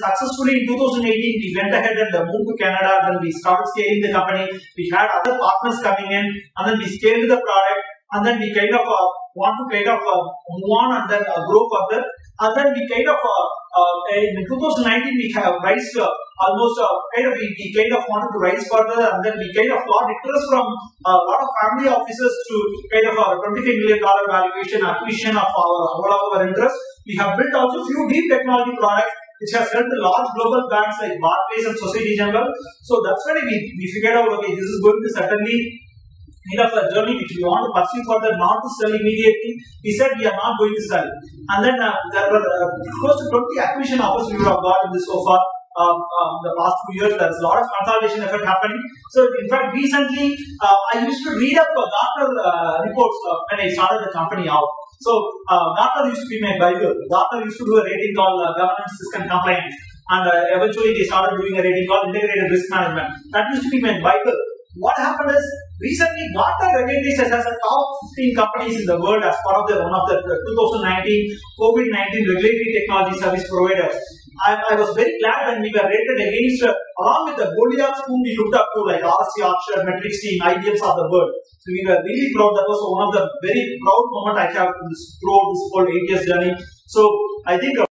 successfully in 2018 we went ahead and moved to Canada then we started scaling the company. We had other partners coming in and then we scaled the product and then we kind of uh, want to kind of uh, move on and then uh, grow further. And then we kind of uh, uh, in 2019 we have raised uh, almost kind of we, we kind of wanted to rise further and then we kind of got interest from a lot of family offices to kind of a 25 million dollar valuation acquisition of our all of our interest. We have built also few deep technology products which has helped large global banks like Barclays and Society General. So that's why we, we figured out okay this is going to certainly kind of a journey which we want to pursue further, not to sell immediately. We said we are not going to sell. And then uh, there were uh, close to 20 acquisition offers we would have got in this so far. Um, um, the past two years, there's a lot of consolidation effort happening. So, in fact, recently uh, I used to read up uh, Gartner uh, reports uh, when I started the company out. So, uh, Gartner used to be my Bible. Gartner used to do a rating called uh, Governance and Compliance. And uh, eventually they started doing a rating called Integrated Risk Management. That used to be my Bible. What happened is recently Gartner recognized us as a top 15 companies in the world as part of the one of the 2019 COVID-19 regulatory technology service providers. I, I, was very glad when we were rated against, uh, along with the Goliaths whom we looked up to, like RSA Archer, MetricStream, IBMs of the world. So we were really proud. That was one of the very proud moment I have throughout this whole eight years journey. So I think.